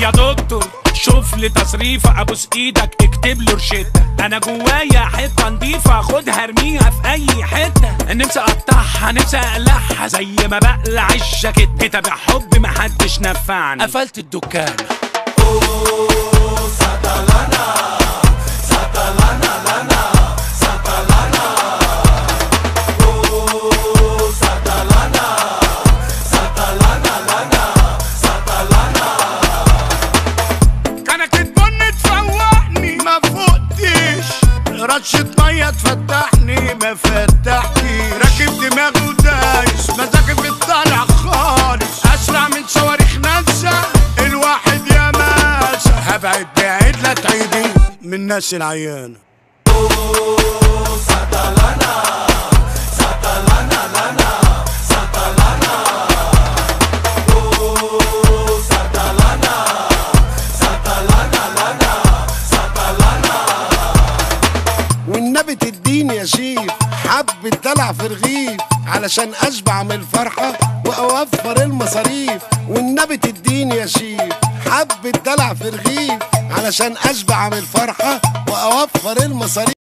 يا دكتور شوف لي تصريفة أبوس إيدك اكتب له روشتة أنا جوايا حتة نضيفة خدها ارميها في أي حتة. نفسي أقطعها نفسي أقلعها زي ما بقلع الجاكيت كتاب حب محدش نفعني. قفلت الدكان. رشة مية تفتحني ما فتحتش راكب دماغي ودايس مزاجي في الطالع خالص. أسرع من صواريخ ناسا الواحد يا ماسة هبعد بعيد لا تعيدي من الناس العيانة والنبي تديني يا شيف. حبة دلع في رغيف علشان أشبع من الفرحة وأوفر المصاريف. والنبي تديني يا شيف. حبة دلع في رغيف علشان أشبع من الفرحة وأوفر المصاريف.